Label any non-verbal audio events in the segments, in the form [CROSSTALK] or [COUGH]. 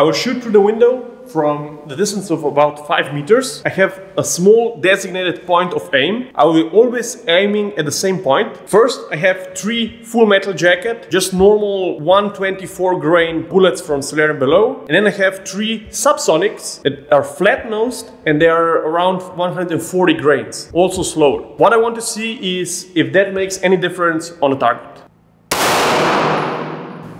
I will shoot through the window from the distance of about 5 meters. I have a small designated point of aim. I will be always aiming at the same point. First, I have three full metal jacket, just normal 124 grain bullets from Sellier & Bellot. And then I have three subsonics that are flat nosed and they are around 140 grains, also slower. What I want to see is if that makes any difference on the target.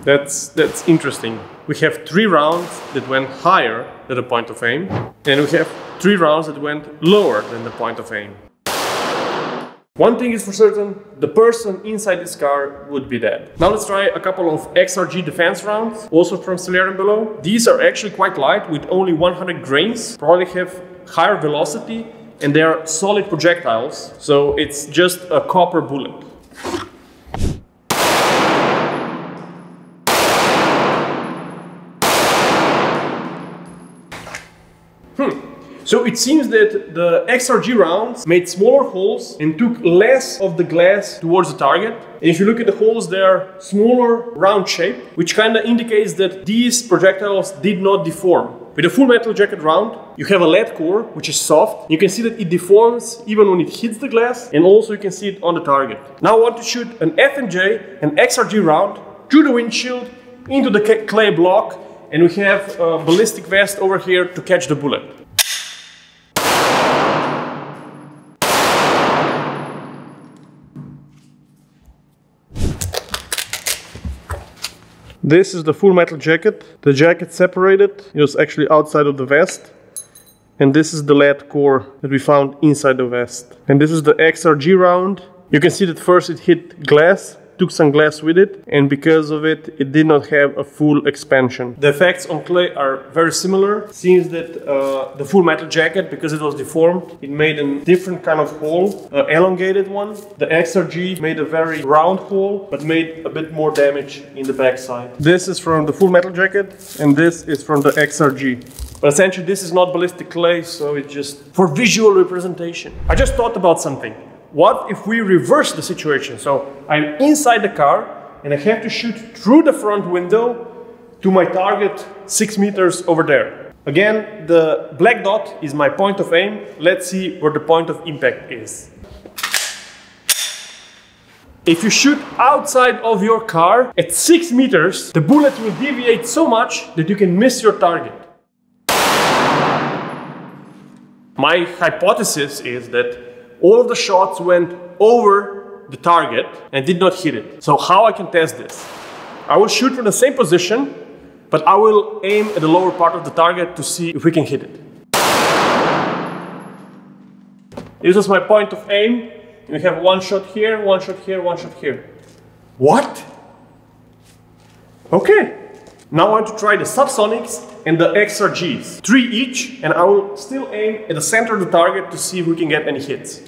That's, that's interesting. We have three rounds that went higher than the point of aim, and we have three rounds that went lower than the point of aim. One thing is for certain, the person inside this car would be dead. Now let's try a couple of XRG defense rounds, also from Sellier & Bellot. These are actually quite light with only 100 grains, probably have higher velocity, and they are solid projectiles, so it's just a copper bullet. Hmm. So it seems that the XRG rounds made smaller holes and took less of the glass towards the target. And if you look at the holes, they are smaller round shape, which kind of indicates that these projectiles did not deform. With a full metal jacket round, you have a lead core, which is soft. You can see that it deforms even when it hits the glass, and also you can see it on the target. Now I want to shoot an FMJ, an XRG round, through the windshield, into the clay block, and we have a ballistic vest over here to catch the bullet. This is the full metal jacket. The jacket separated, it was actually outside of the vest. And this is the lead core that we found inside the vest. And this is the XRG round. You can see that first it hit glass took some glass with it and because of it it did not have a full expansion. The effects on clay are very similar. since that uh, the full metal jacket because it was deformed it made a different kind of hole, uh, elongated one. The XRG made a very round hole but made a bit more damage in the backside. This is from the full metal jacket and this is from the XRG. But essentially this is not ballistic clay so it's just for visual representation. I just thought about something what if we reverse the situation? So I'm inside the car and I have to shoot through the front window to my target six meters over there. Again, the black dot is my point of aim. Let's see where the point of impact is. If you shoot outside of your car at 6 meters, the bullet will deviate so much that you can miss your target. My hypothesis is that all of the shots went over the target and did not hit it. So how I can test this? I will shoot from the same position, but I will aim at the lower part of the target to see if we can hit it. This is my point of aim. We have one shot here, one shot here, one shot here. What? Okay. Now I want to try the subsonics and the XRGs. Three each, and I will still aim at the center of the target to see if we can get any hits.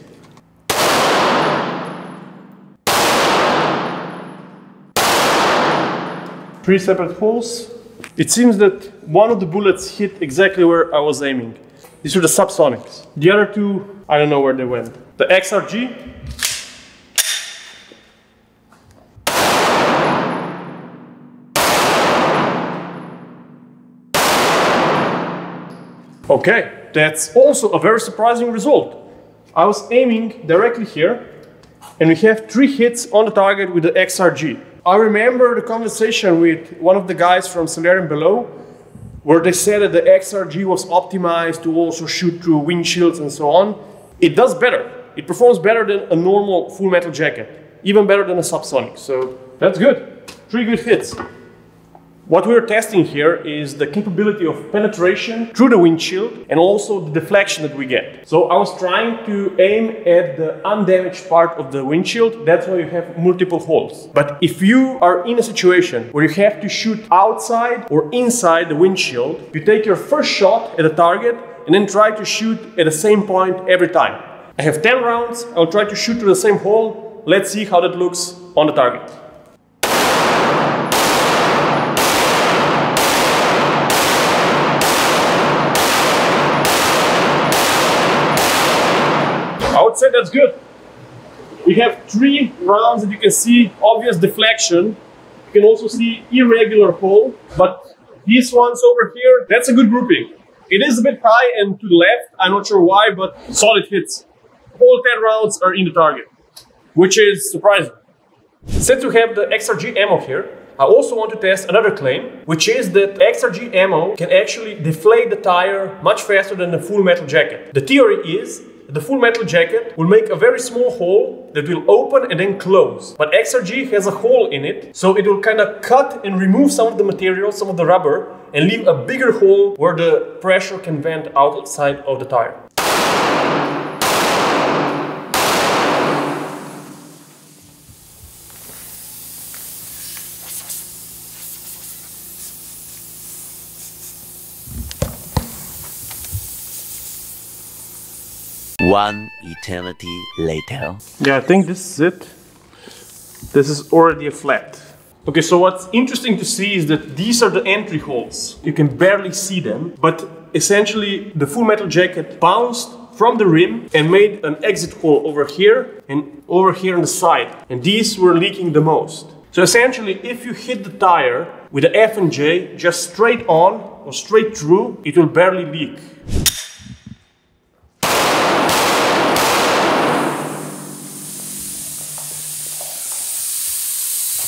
Three separate holes. It seems that one of the bullets hit exactly where I was aiming. These are the subsonics. The other two, I don't know where they went. The XRG. Okay, that's also a very surprising result. I was aiming directly here and we have three hits on the target with the XRG. I remember the conversation with one of the guys from Sellier & Bellot, where they said that the XRG was optimized to also shoot through windshields and so on. It does better. It performs better than a normal full metal jacket, even better than a subsonic. So that's good. Three good hits. What we're testing here is the capability of penetration through the windshield and also the deflection that we get. So I was trying to aim at the undamaged part of the windshield. That's why you have multiple holes. But if you are in a situation where you have to shoot outside or inside the windshield, you take your first shot at a target and then try to shoot at the same point every time. I have 10 rounds. I'll try to shoot through the same hole. Let's see how that looks on the target. Would say that's good. We have three rounds that you can see obvious deflection. You can also see irregular hole, but These ones over here, that's a good grouping. It is a bit high and to the left, I'm not sure why, but solid hits. All 10 rounds are in the target, which is surprising. Since we have the XRG ammo here, I also want to test another claim, which is that XRG ammo can actually deflate the tire much faster than the full metal jacket. The theory is the full metal jacket will make a very small hole that will open and then close. But XRG has a hole in it, so it will kind of cut and remove some of the material, some of the rubber, and leave a bigger hole where the pressure can vent outside of the tire. One eternity later. Yeah, I think this is it. This is already a flat. Okay, so what's interesting to see is that these are the entry holes. You can barely see them, but essentially the full metal jacket bounced from the rim and made an exit hole over here and over here on the side. And these were leaking the most. So essentially, if you hit the tire with the FMJ just straight on or straight through, it will barely leak.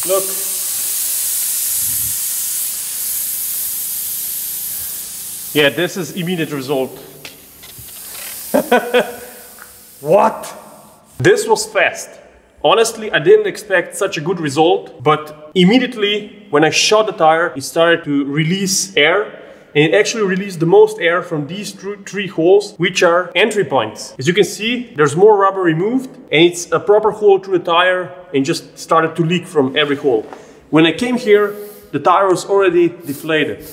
Look. Yeah, this is immediate result. [LAUGHS] what? This was fast. Honestly, I didn't expect such a good result, but immediately when I shot the tire, it started to release air and it actually released the most air from these three holes, which are entry points. As you can see, there's more rubber removed and it's a proper hole through the tire and just started to leak from every hole. When I came here, the tire was already deflated.